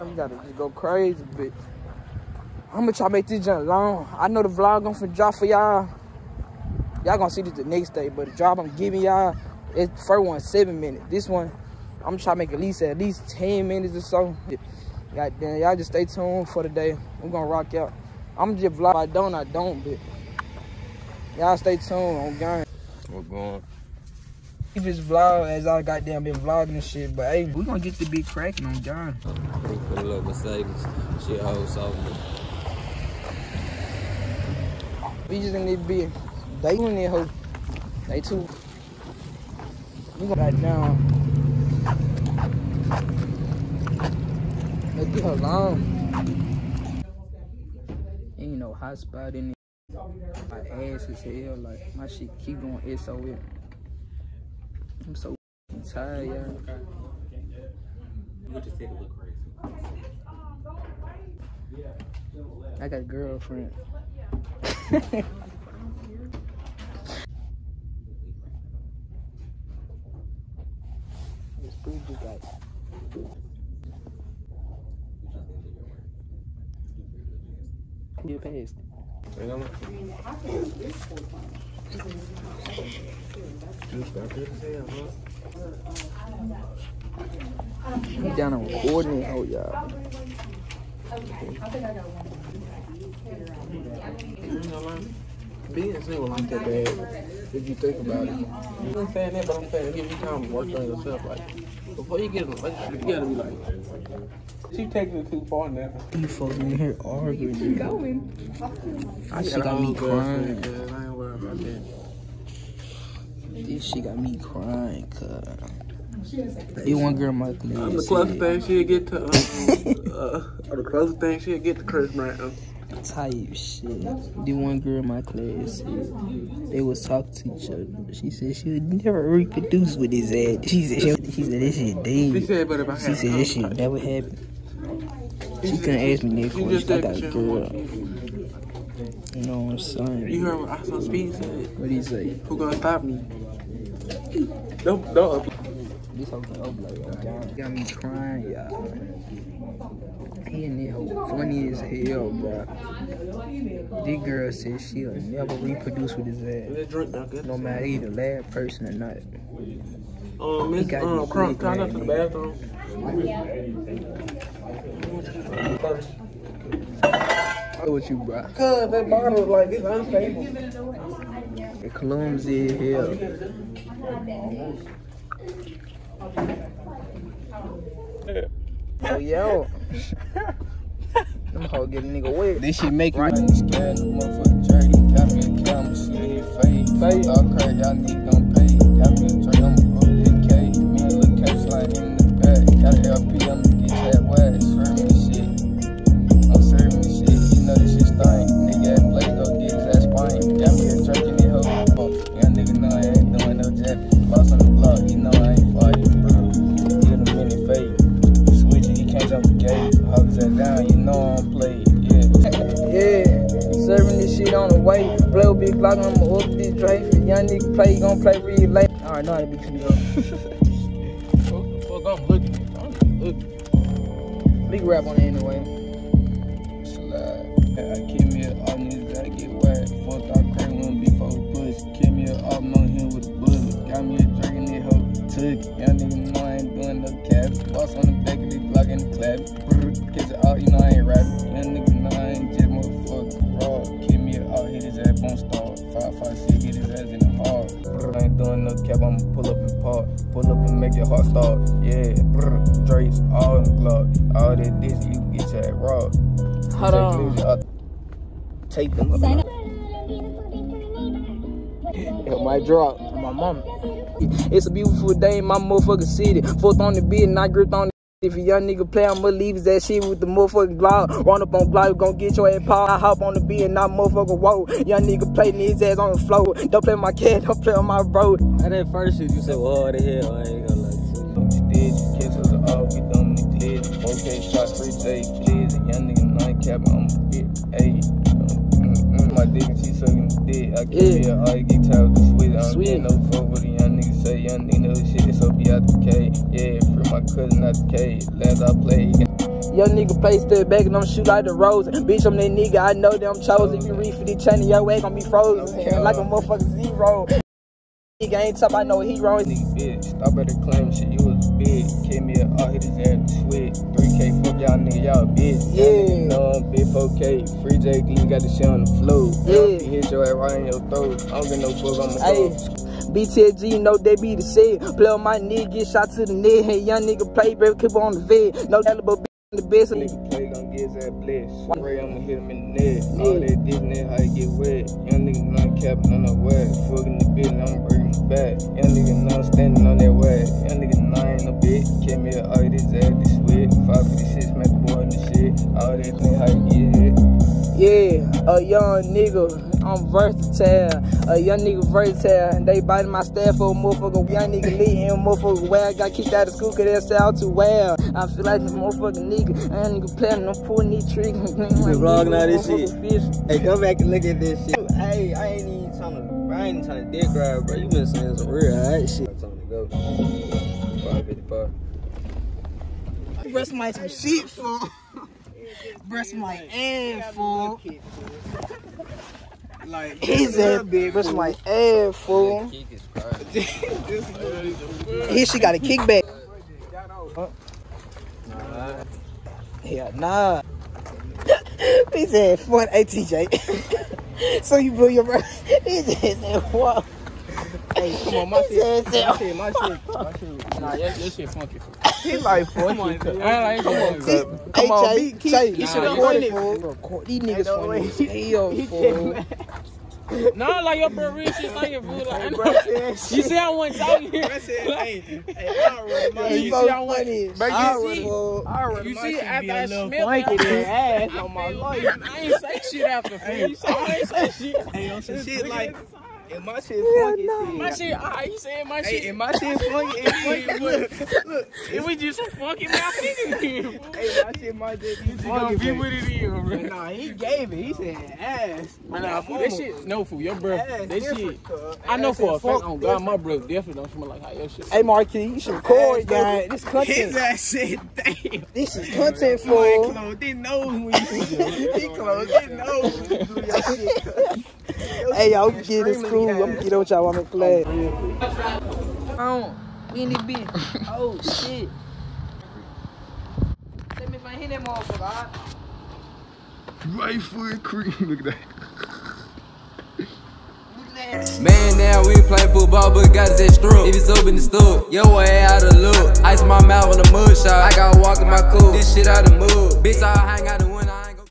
You gotta just go crazy, bitch. I'm gonna try to make this jump long. I know the vlog finna drop for y'all. Y'all gonna see this the next day, but the drop I'm giving y'all, it's first one seven minutes. This one, I'm to try make at least at least 10 minutes or so. God damn, y'all just stay tuned for the day. We're gonna rock out. I'm just vlog. If I don't, I don't, but y'all stay tuned on game. We're going. Keep this vlog as I goddamn been vlogging and shit, but hey, we gonna get the big cracking on John. Put a little Mercedes. Shit holds soft. We just in this bitch. They in there, hoe. They too. We gonna ride down. Let's get her long. Ain't no hot spot in there. My ass is hell. Like, my shit keep going SOS. I'm so f***ing tired, y'all. You just said it look crazy. I got a girlfriend. this food just got get past. You I'm down on recording it. Oh, y'all. Being single ain't that bad if you think about it. You ain't saying that, but I'm saying give you time to work on yourself. Like before you get in a relationship, you gotta be like, she taking it too far now. You folks in here arguing. Going. I shit got me crying. I ain't worried about that. This shit got me crying, cuz. You one girl, my class. I'm the closest thing she'll get to, um, uh, the closest thing she'll get to Chris Brown. type shit. The one girl in my class they was talking to each other. She said she would never reproduce with his ass. She said she, she said this shit She dead. said, but if I She said this shit never happened. She couldn't ask me She question. I got a girl. You know what I'm saying? You heard what I saw Speed said? What he say? Who gonna stop me? Don't, don't. This whole thing up like oh God. Got me crying, y'all. He and that hoe funny as hell, bro. This girl said she'll never reproduce with his ass. Let's drink now, good. No matter he the last person or not. Um, Miss, um, Crump, can I go to the bathroom? First. What with you, bro? Cause that bottle, like, it's unstable. The clumsy as hell. Oh, yo. Them hoe get a nigga wet. This shit make Right. you scared. Motherfucker dirty. Got me a camera, see it fade. Fade. All crack, y'all niggas gon' pay. Got me a drink, Blow I'ma up this Drake. Young nigga play, he gon' play real late. Alright, know how to be finna go. Fuck, I'm looking. I'm looking. Big rap on it anyway. Slide. I kill me an all niggas that get whacked. Fucked out crazy when before push. Kill me an all on him with a bullet. Got me a drink in that hoe. Took it. Young nigga know I ain't doing no cap. Boss on the back of the block and the clap. Brr, Catch it all, you know I ain't rapping. Young nigga Five, five, six, hit his ass in the hard. Brr, I ain't doing no cap, I'ma pull up and park. Pull up and make your heart start. Yeah, brr, Drake's all in the Glock. All that this, you can get your ass raw. Hold on. Take them. It might drop. My mama. It's a beautiful day in my motherfucking city. Fourth on the beat and I gripped on the if a young nigga play, I'ma leave his that shit with the motherfucking Glock. Run up on Glock, gon' get your ass paw. I hop on the beat and I motherfucking whoa. Young nigga play his ass on the floor. Don't play my cat, don't play on my bro. At that first shit, you said, well, hard as hell. I ain't gonna lie to you. Did, you kiss us all, we done the did. 4K shots, free day, please. A young nigga, nine cap, I'm a bit, ayy. Mm-mm. My dick, and she sucking dick. I can't Yeah. be all you get tired of the sweet. I don't get no fuck with a young nigga say, young nigga know shit, it's so be out the K. Yeah, cousin out the K. Last I got Young nigga play step back and I'm shoot like the rose. Bitch, I'm that nigga, I know that I'm chosen. If you read for the channel, your way gon' be frozen. Like a motherfucking zero. Nigga ain't talking about no hero. Nigga bitch, at the claim shit, you was big. Kid me a all hit his ass to sweat. 3K, fuck y'all nigga, y'all bitch. Yeah. Know I'm big 4K. Free J Glee got the shit on the floor. Yeah. Yeah. Hit your ass right in your throat. I don't get no fuck, I'ma Hey, BTG, know they be the shit. Play on my nigga, get shot to the neck. Hey, young nigga play, baby, keep on the vid. No caliber, bitch, the best. Nigga play gon' get his ass blessed. Spray, I'ma hit him in the neck. All that Disney, how you get wet. Young nigga not capping on the wet. Fucking the bitch, I'm bringing it back. Young nigga not standing on that way. Young nigga nine a bit. Came here, all his ass this sweat. 556, smack the boy in the shit. All that thing, how you get hit. Yeah, a young nigga, I'm versatile. A young nigga versatile. And they biting my staff for a motherfucker. Young nigga lit and a motherfucker well. Got kicked out of school cause they sound too well. I feel like this motherfucking nigga. I ain't nigga playing no pulling these triggers. You vlogging all this shit? Fish. Hey, come back and look at this shit. Hey, I ain't even trying to, I ain't even trying to dick grab, bro. You been saying some real alright shit. Time to go. 555. Breast mic some shit fool. Breast mic and fool. Like, He said breast mic and fool. Kick. Here she got a kickback. Yeah, nah. he said, "Fuck ATJ." so you blew your breath. He just said, "What?" hey, come on, my shit. My shit, my shit, my shit. Nah, your, your shit funky. He like, "Fuck Come on, you." cuz. I ain't gonna cut. Come on, Jay, be keep- Jay, you you should've won it. fool. These niggas funny as hell, fool. No, like your bro real shit like your fool. Like, I know. you see I wasn't talking here. hey, hey, I already my you see how much- funny. Bro, you I see- fool. I already You see, after be I a little smelled funky it, ass I on my life. I ain't say shit after fool. You saw I ain't say shit. Hey, on some shit like, and my shit Yeah, funky nah. shit. My shit, alright, you saying my Hey, shit. and my shit funky and funky. Look, look. It was just some funky mouth niggas here. fool. Hey, my shit might just be funky. be but- what it is, bro. Nah, he gave it. He said ass. Man, nah, fool, that shit, no fool, your bro, Ass that shit. I know for a fact, fuck on God, my bro definitely don't smell like how your shit. Hey, Marquis, you should record, guy. This content. His ass said, damn. This is content, Boy, fool. closed his nose when you He closed his nose when you do your shit. Cuz. Hey, y'all, we can get this cool. I'm gonna get on what y'all want me to play. Oh, we in this bitch. Oh, shit. Let me find hit that motherfucker, alright? Right foot creep. Look at that. Man. Man, now we ain't playing football, but got that ass stroke. If it's up in the stool, yo way out of look. Ice my mouth on the mud shot. I got walk in my cool. This shit out of mud. Bitch, I hang out the